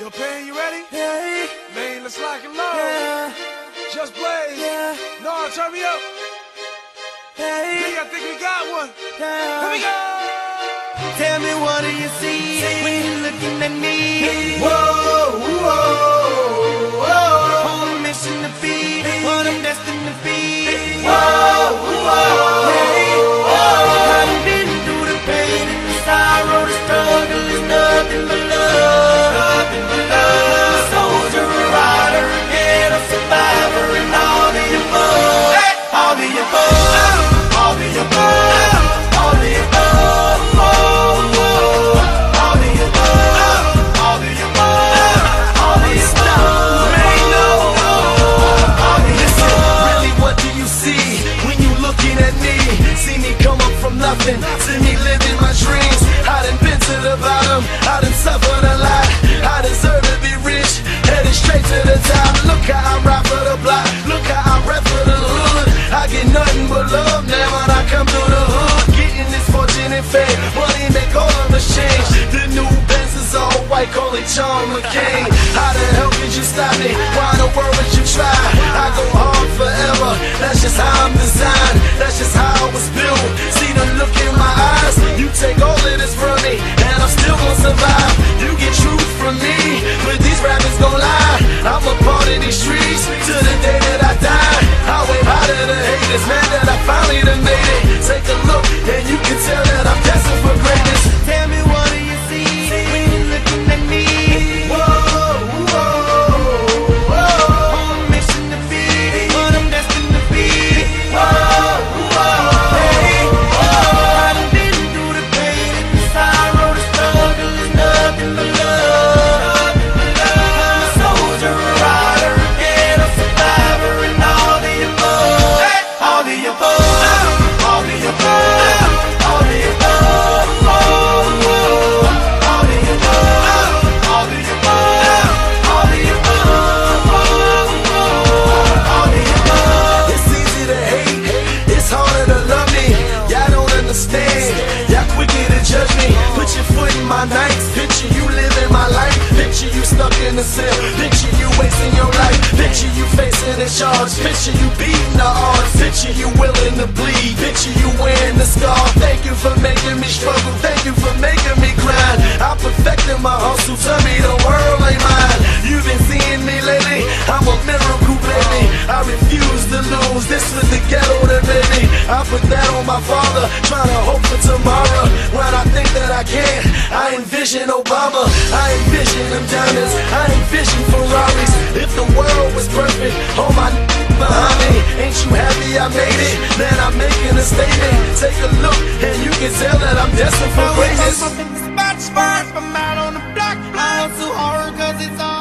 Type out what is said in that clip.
Yo, Pain, you ready? Yeah, Man, let's lock and load. yeah, Just blaze. yeah, No, turn me up. yeah, Think I think we got one. Yeah. Here we go. Tell me what do you see when you're looking at me? Whoa, nothing, see me living my dreams. I done been to the bottom, I done suffered You get truth from me, but these rappers gon' lie. I'm a part of these streets to the day that I die. I wave to the haters, man, that I finally done made it. Take a look, and you can tell that I'm destined for greatness. Cell, picture you wasting your life. Picture you facing a charge, picture you beating the odds. Picture you willing to bleed, picture you wearing the scar. I put that on my father, trying to hope for tomorrow. When I think that I can, I envision Obama, I envision them diamonds, I envision Ferraris. If the world was perfect, all my behind me. Ain't you happy I made it? Then I'm making a statement. Take a look, and you can tell that I'm destined for greatness. I'm up in the spot, I'm out on the block. I'm too hard, cause it's all.